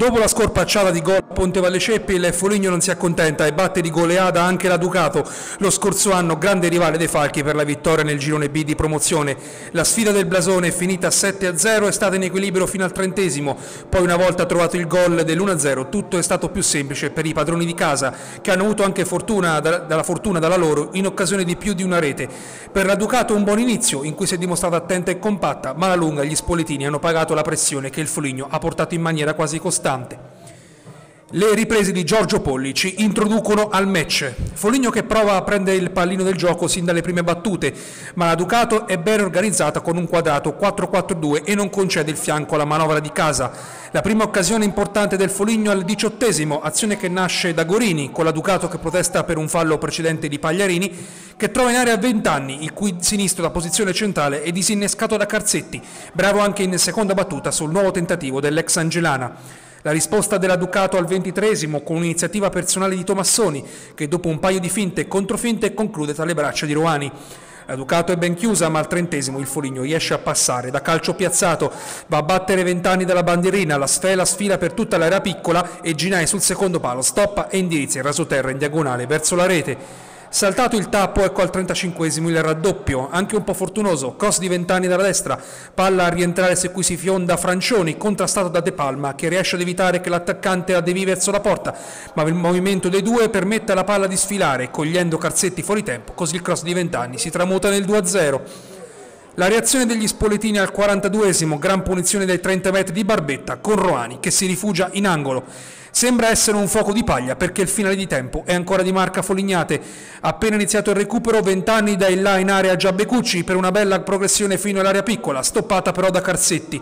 Dopo la scorpacciata di gol a Ponte Valle Ceppi, il Foligno non si accontenta e batte di goleada anche la Ducato, lo scorso anno grande rivale dei Falchi per la vittoria nel girone B di promozione. La sfida del Blasone è finita 7-0, è stata in equilibrio fino al trentesimo, poi una volta trovato il gol dell'1-0 tutto è stato più semplice per i padroni di casa, che hanno avuto anche fortuna, dalla fortuna dalla loro in occasione di più di una rete. Per la Ducato un buon inizio, in cui si è dimostrata attenta e compatta, ma alla lunga gli spoletini hanno pagato la pressione che il Foligno ha portato in maniera quasi costante costante. Le riprese di Giorgio Polli ci introducono al match. Foligno che prova a prendere il pallino del gioco sin dalle prime battute, ma la Ducato è ben organizzata con un quadrato 4-4-2 e non concede il fianco alla manovra di casa. La prima occasione importante del Foligno al diciottesimo, azione che nasce da Gorini, con la Ducato che protesta per un fallo precedente di Pagliarini, che trova in area 20 anni, il cui sinistro da posizione centrale è disinnescato da Carzetti, bravo anche in seconda battuta sul nuovo tentativo dell'ex Angelana. La risposta della Ducato al ventitresimo con un'iniziativa personale di Tomassoni che dopo un paio di finte e controfinte conclude tra le braccia di Roani. La Ducato è ben chiusa, ma al trentesimo il Foligno riesce a passare. Da calcio piazzato va a battere vent'anni dalla bandierina, la sfera sfila per tutta l'area piccola e Ginai sul secondo palo stoppa e indirizza il rasoterra in diagonale verso la rete. Saltato il tappo, ecco al 35esimo il raddoppio, anche un po' fortunoso, cross di vent'anni dalla destra, palla a rientrare su cui si fionda Francioni, contrastato da De Palma, che riesce ad evitare che l'attaccante la devi verso la porta, ma il movimento dei due permette alla palla di sfilare, cogliendo Carzetti fuori tempo, così il cross di vent'anni si tramuta nel 2-0. La reazione degli spoletini al 42esimo, gran punizione dai 30 metri di Barbetta, con Roani che si rifugia in angolo. Sembra essere un fuoco di paglia perché il finale di tempo è ancora di marca Folignate. Appena iniziato il recupero, 20 anni da in là in area Giabbecucci per una bella progressione fino all'area piccola, stoppata però da Carsetti.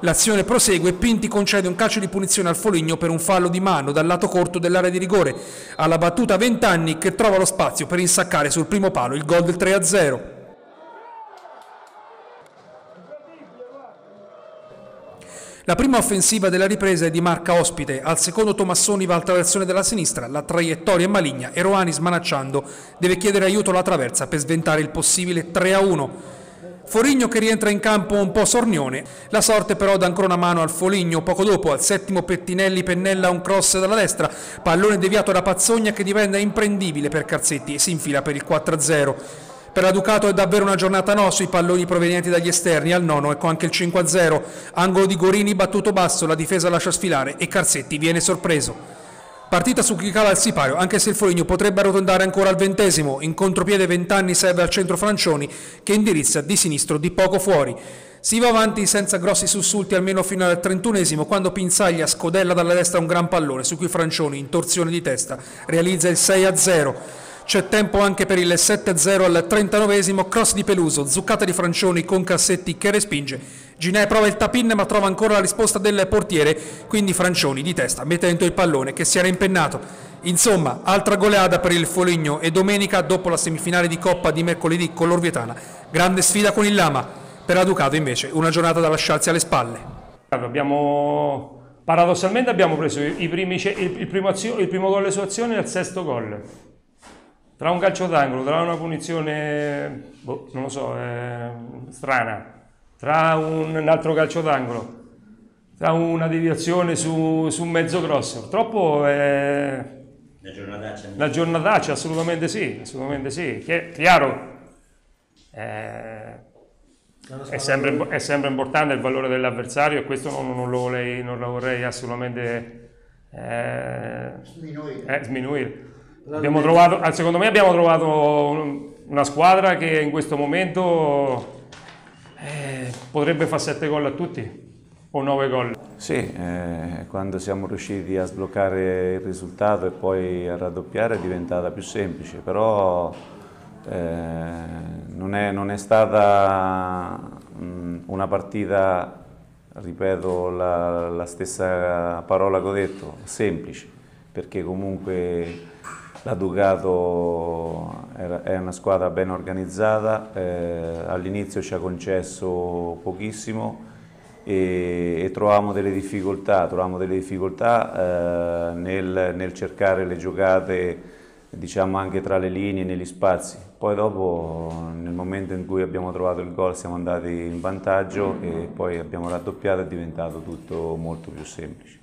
L'azione prosegue e Pinti concede un calcio di punizione al Foligno per un fallo di mano dal lato corto dell'area di rigore. Alla battuta 20 anni che trova lo spazio per insaccare sul primo palo il gol del 3-0. La prima offensiva della ripresa è di marca ospite, al secondo Tomassoni va al traversone della sinistra, la traiettoria è maligna e Roani smanacciando deve chiedere aiuto alla traversa per sventare il possibile 3-1. Forigno che rientra in campo un po' sornione, la sorte però dà ancora una mano al Foligno, poco dopo al settimo Pettinelli pennella un cross dalla destra, pallone deviato da Pazzogna che diventa imprendibile per Carzetti e si infila per il 4-0. Per la Ducato è davvero una giornata no sui palloni provenienti dagli esterni, al nono ecco anche il 5-0, angolo di Gorini battuto basso, la difesa lascia sfilare e Carsetti viene sorpreso. Partita su chi cala il sipario, anche se il Foligno potrebbe arrotondare ancora al ventesimo, in contropiede vent'anni serve al centro Francioni che indirizza di sinistro di poco fuori. Si va avanti senza grossi sussulti almeno fino al trentunesimo quando Pinzaglia scodella dalla destra un gran pallone su cui Francioni, in torsione di testa, realizza il 6-0. C'è tempo anche per il 7-0 al 39esimo, cross di Peluso, zuccata di Francioni con Cassetti che respinge. Ginè prova il tapin ma trova ancora la risposta del portiere, quindi Francioni di testa mette dentro il pallone che si era impennato. Insomma, altra goleada per il Foligno e domenica, dopo la semifinale di Coppa di mercoledì con l'Orvietana, grande sfida con il Lama. Per la Ducato invece una giornata da lasciarsi alle spalle. Abbiamo, paradossalmente abbiamo preso i primi, il, primo il primo gol su azione e il sesto gol tra un calcio d'angolo, tra una punizione, boh, non lo so, eh, strana, tra un, un altro calcio d'angolo, tra una deviazione su, su un mezzo grosso, purtroppo è... La giornataccia? La giornataccia, assolutamente sì, assolutamente sì. chiaro, eh, è, sempre, è, sempre, importante il valore dell'avversario e questo non, non, lo, vorrei, non lo vorrei assolutamente eh, sminuire. Eh, sminuire. Trovato, ah, secondo me abbiamo trovato una squadra che in questo momento eh, potrebbe fare 7 gol a tutti o 9 gol. Sì, eh, quando siamo riusciti a sbloccare il risultato e poi a raddoppiare è diventata più semplice, però eh, non, è, non, è, stata mh, una partita, ripeto la, la stessa parola che ho detto, semplice, perché comunque la Ducato è una squadra ben organizzata, eh, all'inizio ci ha concesso pochissimo e, e trovavamo delle difficoltà, trovavamo delle difficoltà eh, nel, nel, cercare le giocate diciamo anche tra le linee, negli spazi. Poi dopo nel momento in cui abbiamo trovato il gol siamo andati in vantaggio e poi abbiamo raddoppiato e è diventato tutto molto più semplice.